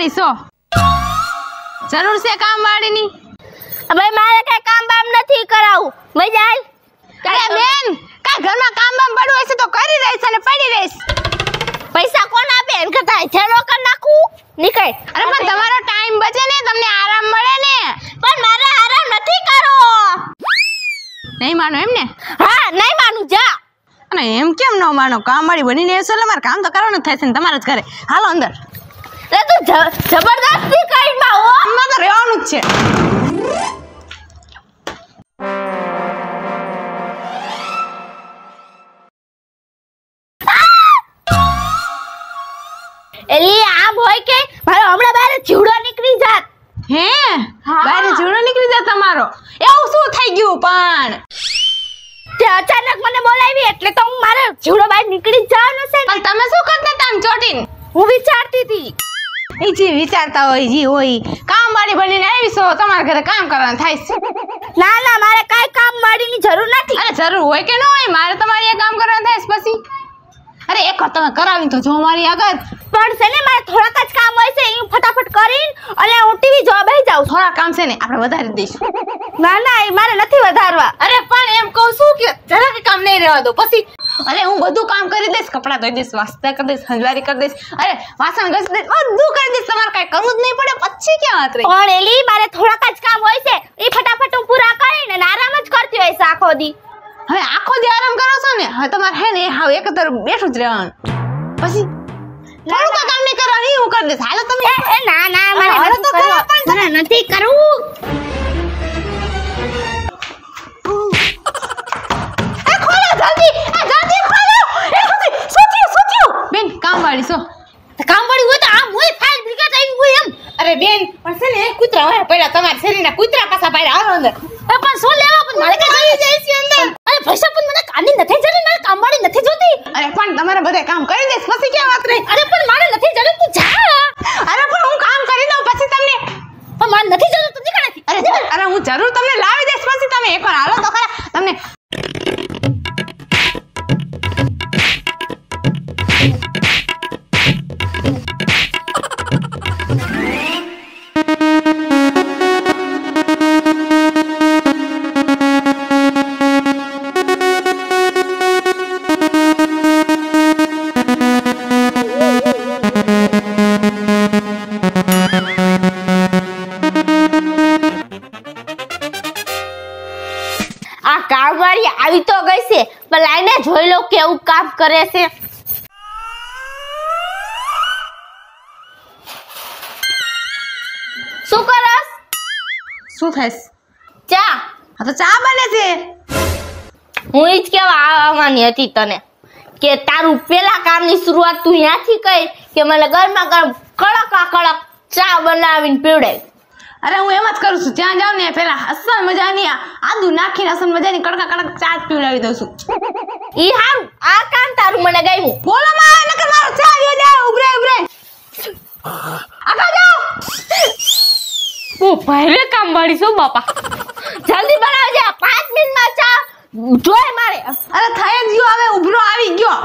વાળી છો? જરૂર છે કામ વાળીની ભાઈ મારે કઈ કામ બામ નથી કરાવું. મજા અરે બેન કા ઘરમાં કામ બામ પડ્યું હશે તો કરી રહીશ અને પડી રહીશ. પૈસા કોણ આપે? એમ કરતા છેડો કર નાખું? નીકળ. અરે પણ તમારો ટાઈમ બચે ને તમને આરામ મળે ને. પણ મારે આરામ નથી કરવો. નહીં માનો એમ ને? હા નહીં માનું જા. અને એમ કેમ ન માનો? કામ વાળી બનીને એસો એટલે મારે કામ તો કરવાનું થાય છે ને તમારા જ ઘરે. હાલો અંદર. તે તું જબરદસ્તી કરી માં હો તો રહેવાનું જ છે. એલી આમ હોય કે મારો હમણાં બહાર જીવડો નીકળી જાત. હે. બહાર જીવડો નીકળી જાય તમારો? એવું શું થઈ ગયું પણ? તે અચાનક મને બોલાવી એટલે તો હું મારે જીવડો બહાર નીકળી જવાનું છે પણ તમે શું કરતા તામ ચોટીન? હું વિચારતી હતી. એ જે વિચારતા હોય જે હોય કામ વાળી બનીને આવી છો તમારા ઘરે કામ કરવાનું થાય છે. ના ના મારે કાંઈ કામ વાળીની જરૂર નથી. અરે જરૂર હોય કે ન હોય મારે તમારી આ કામ કરવાનું થાય છે પછી. અરે એક વાર તમે કરાવી તો જો મારી આગળ. પણ છે ને મારે થોડાક જ કામ હોય છે એ ફટાફટ કરીને અને હું ટીવી જોવા બેસી જાઉં થોડા કામ છે ને આપણે વધારી દઈશું. ના ના એ મારે નથી વધારવા. અરે પણ એમ કહું છું કે જરા કે કામ નહીં રહેવા દો પછી અરે હું બધું કામ કરી દઈશ કપડાં ધોઈ દઈશ વાસ્તા કરી દઈશ હંજવારી કરી દઈશ. અરે વાસણ ઘસી દઈશ બધું કરી દઈશ તમારે કાંઈ કરવું જ નહીં પડે પછી ક્યાં વાત રહી? પણ એલી મારે થોડાક જ કામ હોય છે. એ ફટાફટ હું પૂરા કરીને આરામ જ કરતી હોય છે આખો દી. હવે આખો દી આરામ કરો છો ને? હવે તમારે હે ને હા એક તરફ બેઠું જ રહેવાનું. પછી થોડું તો કામ નહીં કરવાની હું કરી દઈશ. હાલો તમે. ના ના મારે તો કરવું. પણ. નથી કરવું. જલ્દી એ જલ્દી ખોલો એ સુધી શું સોચ્યો! બેન કામ વાળી છો કામ વાળી હોય તો આમ હોય, ફાઇલ, બ્રિગેડ આવી હોય એમ. અરે બેન, પણ છે ને, કૂતરા હોય પહેલા તમારા શરીરના કૂતરા પાછા પાડ્યા આવો અંદર. પણ શું લેવા, પણ મારે કામ કરે છે. શું કરસ? શું થાય ચા. હા તો ચા બને છે. હું ઈ જ કેવા આવવાની હતી તને કે તારું પેલા કામની શરૂઆત તું ત્યાંથી કઈ કે મને ગરમા ગરમ કડક આ કડક ચા બનાવીને પીવડાય. અરે હું એમ જ કરું છું ત્યાં જાઉં ને પેલા અસલ મજાની આદુ નાખીને અસલ મજાની કડકા કડક ચા જ પીવડાવી દઉં છું. ઈ હારું આ કામ તારું મને ગયું બોલો માં નકર મારો ચા આવ્યો જાય ઉભરે ઉભરે. આખા જાઓ. હું ભારે કામ વાળી છું બાપા? જલ્દી બનાવજે પાંચ મિનિટમાં ચા જોઈ મારે. અરે થઈ જ ગયો હવે ઉભરો આવી ગયો.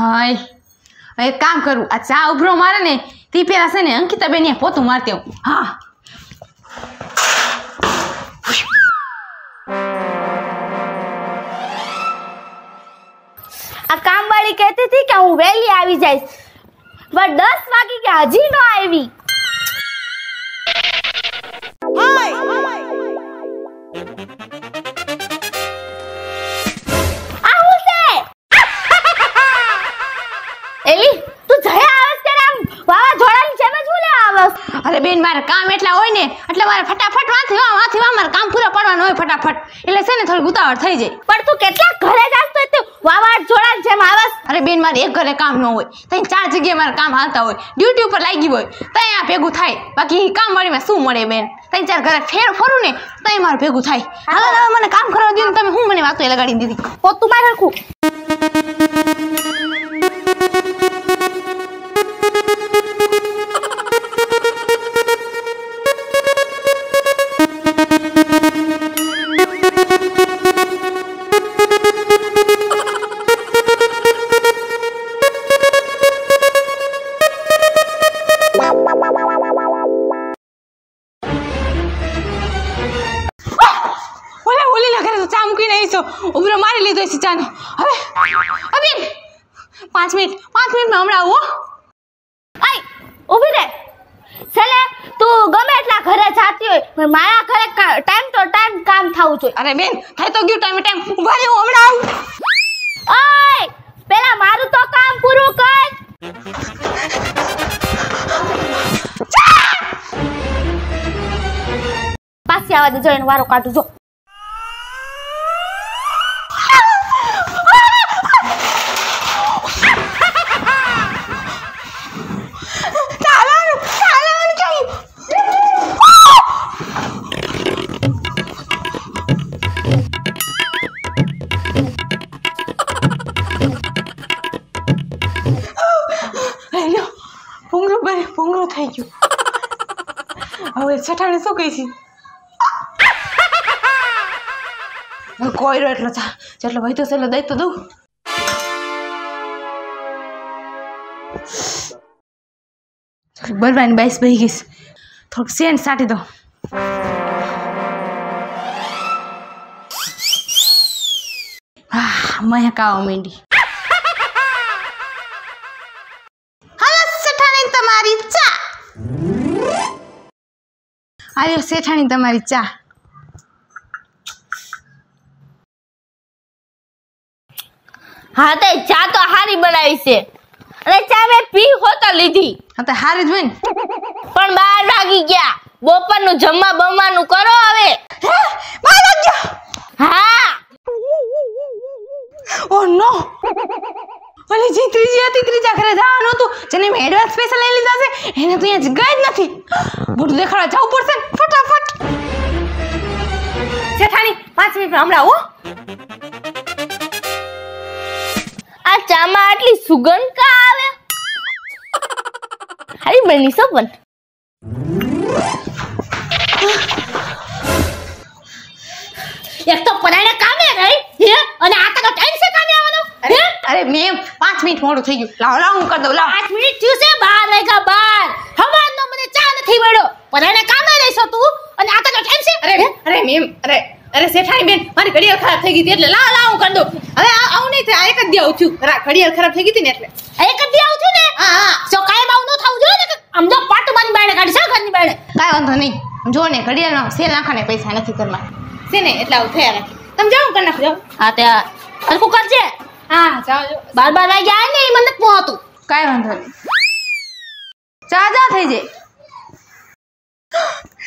હાય. એક કામ કરું. આ ચા ઉભરો મારે ને, તે પેલા છે ને અંકિતા બેન પોતું મારતી હા. આ કામવાળી કહેતી હતી કે હું વહેલી આવી જઈશ. પણ દસ વાગી કે હજી ન આવી. મારે કામ એટલા હોય ને એટલે મારે ફટાફટ વાંથી વા વાંથી વા મારે કામ પૂરા પાડવાનું હોય ફટાફટ. એટલે છે ને થોડી ઉતાવળ થઈ જાય. પણ તું કેટલા ઘરે જાસ તો તું? વાવાઝોડાની જેમ આવસ. અરે બેન મારે એક ઘરે કામ ન હોય. ત્યાં ચાર જગ્યાએ મારે કામ હાલતા હોય. ડ્યુટી ઉપર લાગી હોય. ત્યાં આ ભેગું થાય. બાકી કામ વાળીમાં શું મળે બેન? ત્યાં ચાર ઘરે ફેર ફરું ને ત્યાં મારે ભેગું થાય. હાલો હવે મને કામ કરવા દો ને તમે હું મને વાતો લગાડી દીધી? પોતું મારે રખું છે ચાનો હવે હવે પાંચ મિનિટ પાંચ મિનિટમાં હમણાં આવું. આય ઊભી રહે છેલ્લે તું ગમે એટલા ઘરે જાતી હોય પણ મારા ઘરે ટાઈમ તો ટાઈમ કામ થવું જોઈએ. અરે બેન થઈ તો ગયું ટાઈમ ટાઈમ ઊભા રહો હમણાં આવું. ઓય પેલા મારું તો કામ પૂરું કર. પાછી આવા દે જો એનો વારો કાઢું જો. છઠાણે શું કહી છે? હવે કોયરો એટલો ચા. જેટલો ભાઈ તો એટલો દઈ તો દઉં. બરબાની બાઈસ બહી ગઈશ થોડુંક સેન્ટ સાટી દો. હા મહેકાવા માંડી. આયો શેઠાણી તમારી ચા. હા તે ચા તો હારી બનાવી છે. અને ચા મેં પી હોતો લીધી. હા તો હારી જ હોય ને. પણ બાર વાગી ગયા. બપોરનું જમવા બમવાનું કરો હવે. બાર વાગ્યો હા. ઓ નો. ઓલી જે ત્રીજી હતી ત્રીજા ઘરે જવાનું હતું જેને મેં એડવાન્સ પૈસા લઈ લીધા છે એને તો અહીંયા ગઈ જ નથી. મોઢું દેખાડવા જવું પડશે. ફટાફટ. જેઠાણી પાંચ મિનિટ હમણાં હો આ ચામાં આટલી સુગંધ કા આવે? હારી બની પણ એક તો પરાણે કામે રહી હે? અને આ તો ટાઈમ છે કામે હે અરે મેમ પાંચ મિનિટ મોડું થઈ ગયું. લાવ લાવ હું કરી દઉં લાવ. પાંચ મિનિટ થયું છે બાર વાગ્યા બાર. હવારનો મને ચા નથી મળ્યો. એને કામે રહીશો તું. અને આ તો ટાઈમ છે. અરે અરે મેમ અરે અરે શેઠાણી બેન મારી ઘડિયાળ ખરાબ થઈ ગઈ હતી એટલે લાવ લાવ હું કરી દઉં. હવે આવું નહીં થાય એક જ દી આવું છું ખરા ઘડિયાળ ખરાબ થઈ ગઈ હતી ને એટલે. એક જ દી આવું છું ને? હા હા. જો કાંઈ બાવ ન થવું જોઈએ ને આમ જો પાટ મારી બાયણે કાઢી છે ઘરની બાયણે. કાંઈ વાંધો નહીં. જો ને ઘડિયાળનો સેલ નાખવાને પૈસા નથી ઘરમાં. છે ને એટલે આવું થયા નથી તમે જાઓ કરી નાખજો હા તે કુકર કરજે હા જાઓ બાર બાર વાગ્યા આવે ને એ મને પહોંચતું કાંઈ વાંધો નહીં. ચા જા થઈ જાય.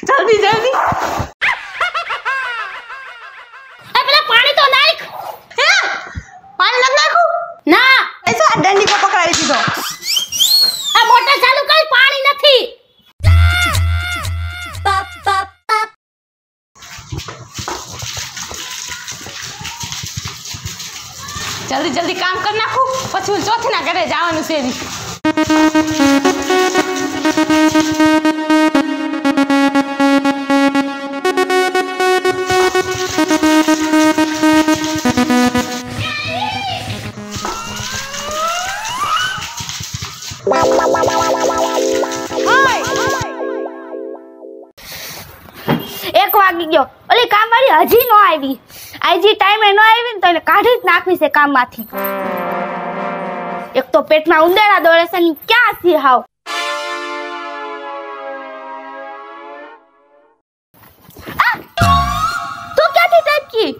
જલ્દી જલ્દી. એ પેલા પાણી તો નાખ. હે? પાણી નાખું? ના. એ શું આ દંડી પકડાવી દીધો. આ મોટર ચાલુ કર પાણી નથી. જલ્દી જલ્દી કામ કરી નાખું. પછી હું ચોથીના ઘરે જવાનું છે કામમાંથી. એક તો પેટમાં ઉંદેડા દોડે છે ને ક્યાં છે હાવ? તું ક્યાંથી ટપકી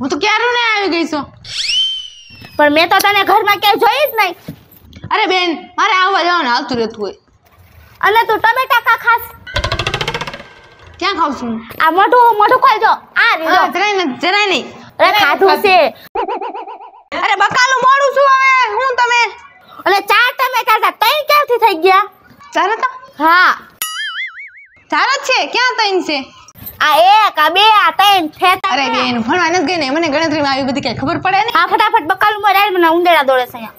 હું તો ક્યારું ને આવી ગઈ છું. પણ મેં તો તને ઘરમાં ક્યાંય જોઈ જ નહીં. અરે બેન મારે આવવા જવાનું હાલતું રહેતું હોય. અને તું ટમેટા કા ખાસ? ક્યાં ખાવ છું આ મોઢું મોઢું ખોલજો. આ જરાય નહીં જરાય નહીં. અરે ખાધું છે. અરે બકાલું મોડું છું હવે? હું તમે? અને ચાર તમે કરતા તઈ ક્યાંથી થઈ ગયા? ચાલો તો હા. ચાર જ છે? ક્યાં તઈ છે? આ એક આ બે આ ત્રણ છે. અરે બેન ભણવા નથી ગઈ ને મને ગણતરીમાં આવી બધી કઈ ખબર પડે ને? હા ફટાફટ બકાલું માં મને ઉંદેડા દોડે છે અહીંયા.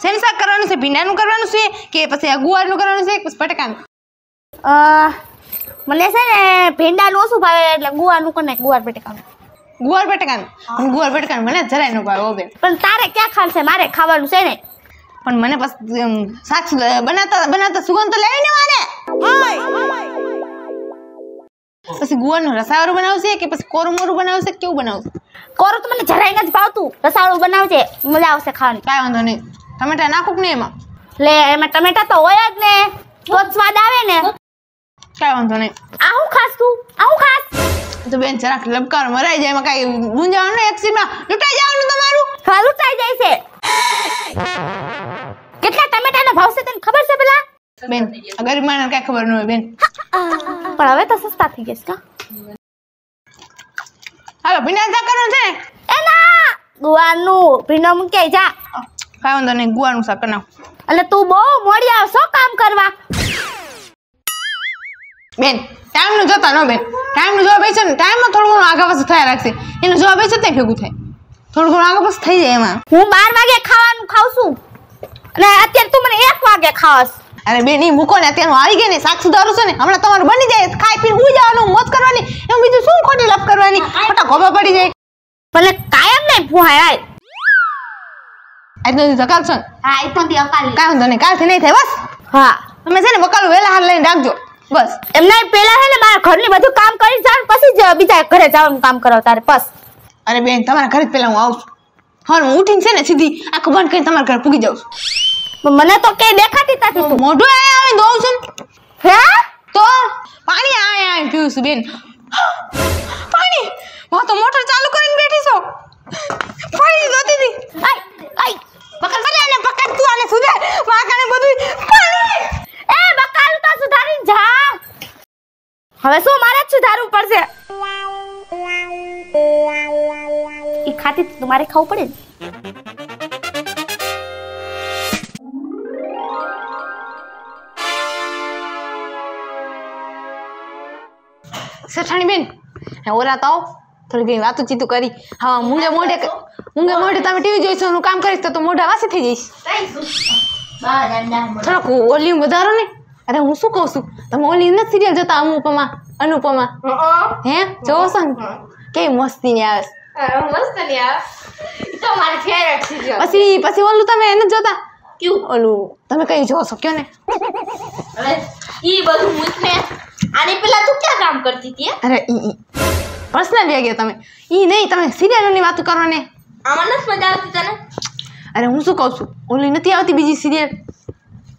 શેનું શાક કરવાનું છે ભીંડાનું કરવાનું છે કે પછી આ ગુવારનું કરવાનું છે કે પછી બટાકાનું? અ, મને છે ને ભેંડા નો શું ભાવે એટલે ગુવારનું કરી નાખ ગુવાર બટેકાનું ગુવાર બટાકાનું ગુવાર બટાકાનું મને જરાય નો ભાવે ઓબે પણ તારે ક્યાં ખાશે મારે ખાવાનું છે ને. પણ મને અમ, શાક બનાવતા બનાવતા સુગંધ તો લેવી ને મારે. પછી ગુવારનું રસાવાળું બનાવશે કે પછી કોરું મોરું બનાવશે કેવું બનાવશે? કોરું તો મને જરાય નથી ભાવતું. રસાવાળું બનાવશે મજા આવશે ખાવાની. કાંઈ વાંધો નહીં. ટમેટા નાખું કે નહીં એમાં? લે એમાં ટમેટા તો હોય જ ને. તો જ સ્વાદ આવે ને. કાંઈ વાંધો નહીં. આવું ખાસ તું આવું ખાસ. તો બેન જરાક લબકાર મરાઈ જાય એમાં કાંઈ ગુંજાવાનું એક્સિડમાં લૂંટાઈ જવાનું તમારું? ખાલું લૂંટાઈ જાય છે. કેટલા ટમેટાના ભાવ છે તને ખબર છે પેલા? બેન ગરીબ માણસ કાંઈ ખબર ન હોય બેન. પણ હવે તો સસ્તા થઈ જશે કા? હાલો ભીંડા શાક કરવાનું છે એના ગુવાનું ભીનો મૂકે જા. કાંઈ વાંધો નહીં ગુવાનું શાક એટલે તું બહુ મોડી આવશો કામ કરવા. બેન ટાઈમનું જોતા ન બેન. ટાઈમનું જોવા છે ને ટાઈમમાં થોડું ઘણું આગળ પાછું થયા રાખશે. એનું જોવા બેસો ત્યાં ભેગું થાય. થોડું ઘણું આગળ પાછું થઈ જાય એમાં. હું બાર વાગે ખાવાનું ખાઉં છું. અને અત્યારે તું મને એક વાગે ખાવસ. અરે બેન એ મૂકો ને અત્યારનું આવી ગઈ ને શાક સુધારું છે ને હમણાં તમારું બની જાય ખાઈ પીને ઉઈ જવાનું મોત કરવાની એમ બીજું શું ખોટી લપ કરવાની? ખોટા ગોબા પડી જાય. ભલે કાયમ નહીં પુહાય આજનો દિવસ અકાલશો ને. હા એ તો અકાલ. કાયમ થયો ને નહીં કાલથી નહીં થાય બસ. હા. તમે છે ને બકાલું વહેલા હાલ લઈને રાખજો. બસ. એમને પેલા છે ને મારા ઘરની બધું કામ કરી જાવ પછી જ બીજા ઘરે જવાનું કામ કરો તારે. બસ. અરે બેન તમારા ઘરે જ પહેલા હું આવું છું. હા હું ઉઠીને છે ને સીધી આખું બંધ કરીને તમારા ઘરે પૂગી જાઉં છું. મને તો કઈ દેખાતી નથી તું. મોઢું આયા આવીને દઉં છું હે? તો? પાણી આયા આવીને પીવું છું બેન. પાણી? હું તો મોટર ચાલુ કરીને બેઠી છું. પાણી જોતી હતી આઈ આઈ પકડ પકડ ને પકડ તું આને સુધે. વાકાને બધું પાણી. એ બકાલું તો સુધારી જા. હવે શું મારે જ સુધારવું પડશે. એ ખાતી તો મારે ખાવું પડે સેઠાણી બેન ઓરા તો આવો. થોડી ઘણી વાતો ચીતું કરી. હા મૂંગે મોઢે મૂંગે મોઢે તમે ટીવી જોઈશો હું કામ કરીશ તો મોઢા વાસી થઈ જઈશ. થોડોક વોલ્યુમ વધારો ને અરે હું શું કહું છું? તમે ઓલી નથી સિરિયલ જોતા અનુપમા અનુપમા? હે. જોવો છો ને? કે મસ્તી ની આવે. મસ્તની આવે. તો મારી ફેવરેટ સિરિયલ પછી પછી ઓલું તમે એને જોતા? ક્યું? ઓલું તમે કઈ જોવો છો? કયો ને? એ ઈ બધું મૂકને આની પેલા તું ક્યાં કામ કરતી હતી અરે ઈ ઈ. પર્સનલ ગયા તમે. ઈ નહીં તમે સિરિયલોની વાતો કરો ને આમાં નથી મજા આવતી તને? અરે હું શું કહું છું? ઓલી નથી આવતી બીજી સિરિયલ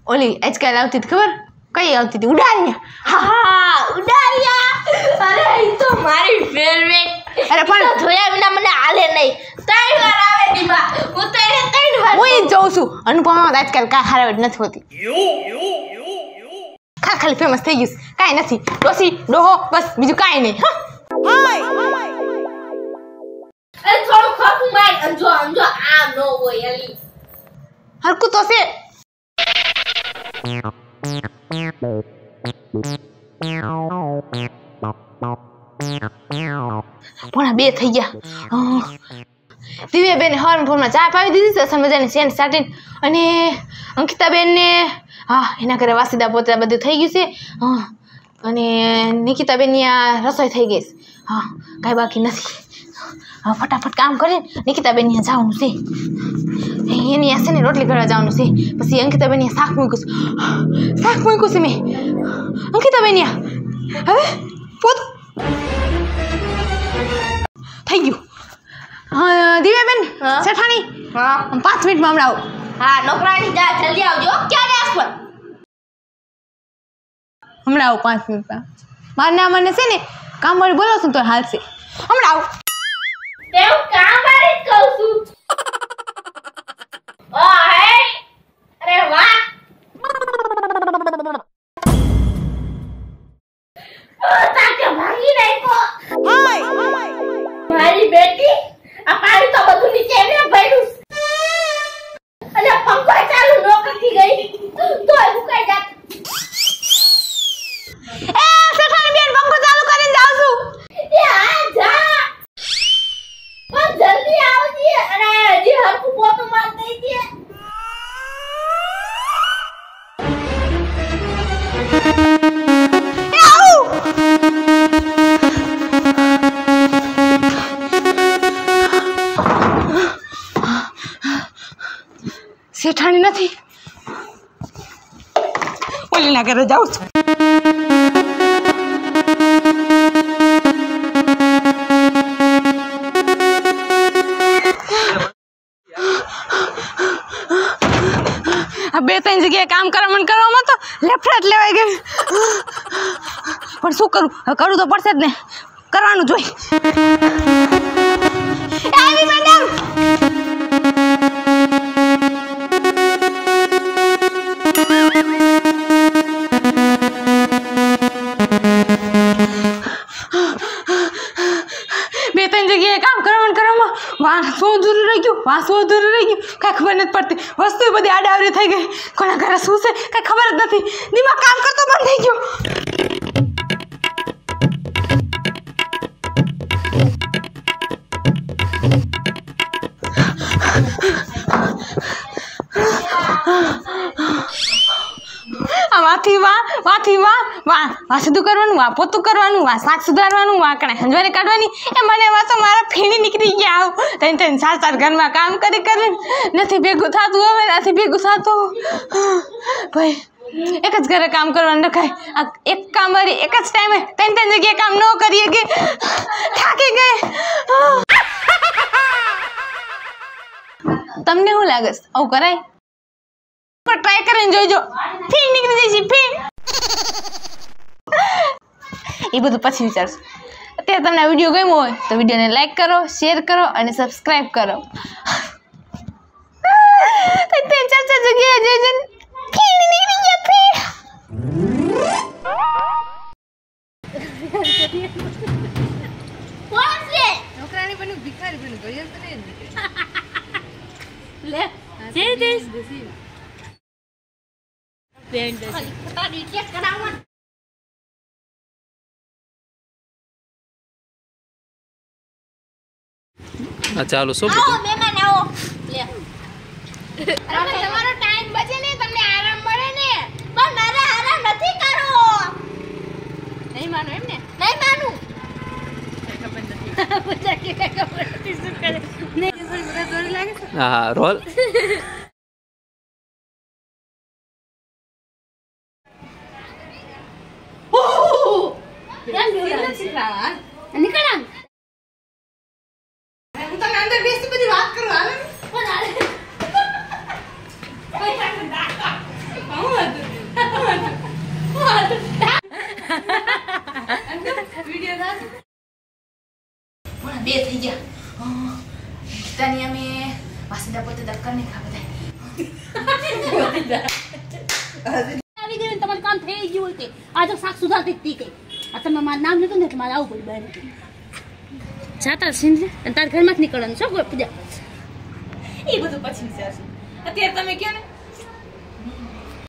ઓલી આજકાલ આવતી હતી ખબર? કઈ આવતી હતી? ઉડારિયા. હા. ઉડારિયા. અરે એ તો મારી ફેવરેટ અરે પણ- જોયા વિના મને હાલે નહીં. ત્રણ વાર આવે દીમા હું તો એને ત્રણ વાર હું જ જોઉં છું. અનુપમા આજકાલ કાંઈ હારાવટ નથી હોતી. ખા ખાલી ફેમસ થઈ ગઈશ. કાંઈ નથી. ડોસી ડોહો બસ બીજું કાંઈ નહીં. હા. અરે થોડું ખોટું માર. અંજો અંજો હરકું તો પોણા બે થઈ ગયા દિવ્યાબેન હવારમાં ફોનમાં ચા પાવી દીધી અસલ મજાની સેન્ટ સાટીને અને અંકિતાબેનને હા એના ઘરે વાસીદા પોતા બધું થઈ ગયું છે હા અને નિકિતાબેનની આ રસોઈ થઈ ગઈ છે હા કાંઈ બાકી નથી હવે ફટાફટ કામ કરીને નિકિતાબેન ત્યાં જવાનું છે. એની આ છે ને રોટલી કરવા જવાનું છે. પછી અંકિતાબેન ત્યાં શાક મૂક્યું છે. શાક મૂક્યું છે મેં. અંકિતાબેન ત્યાં હવે પોત. થઈ ગયું. હા દિવ્યાબેન? શેઠાણી હા. પાંચ મિનિટમાં હમણાં આવું. હા નોકરાણી જા જલ્દી આવજો. ક્યારે આસપર હમણાં આવું પાંચ મિનિટમાં. મારે ના મને છે ને કામ વાળી બોલો છું તો હાલશે. હમણાં આવું. તે હું ઠાણી નથી. ઓલીના ઘરે જાઉં છું. બે ત્રણ જગ્યાએ કામ કરવા મને કરવામાં તો લેફ્ટ જ લેવાઈ ગઈ પણ શું કરું? કરવું તો પડશે જ ને. કરવાનું જોઈ રહી અધૂરું રહી ગયું? કાંઈ ખબર નથી પડતી. વસ્તુ બધી આડાવરી થઈ ગઈ. કોના ઘરે શું છે? કાંઈ ખબર જ નથી. દિમાગ કામ કરતો બંધ થઈ ગયો. આમાંથી વાહ વાથી વા વા વા સીધું કરવાનું, વા પોતું કરવાનું, વા શાક સુધારવાનું, વા કણે હંજવારી કાઢવાની. એ મને વા તો મારા ફીણી નીકળી ગયા આવ. તઈને તઈને સાત સાત ઘરમાં કામ કરી કરી નથી ભેગું થતું હવે, નથી ભેગું થતું. ભાઈ, એક જ ઘરે કામ કરવાનું રખાય એક કામ વાળી એક જ ટાઈમે ત્રણ ત્રણ જગ્યાએ કામ ન કરીએ કે થાકી ગઈ. તમને શું લાગે આવું કરાય? પણ ટ્રાય કરીને જોઈજો. ફી નીકળી જશે ફી એ બધું પછી વિચારશું. અત્યારે તમને આ વીડિયો ગમ્યો હોય તો વિડીયોને લાઇક કરો શેર કરો અને સબસ્ક્રાઈબ કરો. હા ચાલો શું બધું. મહેમાન આવો. લે. અરે તમારો ટાઈમ બચે ને તમને આરામ મળે ને. પણ મારે આરામ નથી કરવો. નહીં માનો એમ ને? નહીં માનું. હા રોલ. બધા હું તમને અંદર બેસી બધી વાત કરું હાલે પણ હાલે. વીડિયો થાય પણ બે થઈ ગયા તાની અમે વાસીદા પોતે દક્કર નહીં ખાવા આવી ગયું ને તમારું કામ થઈ ગયું હોય તે આ તો શાક સુધારતી હતી કઈ આ તમે મારું નામ લીધું ને એટલે મારે આવું પડ્યું બહાર જાતા સિંધ અને તારા ઘરમાં જ નીકળવાનું છો કોઈ પૂજા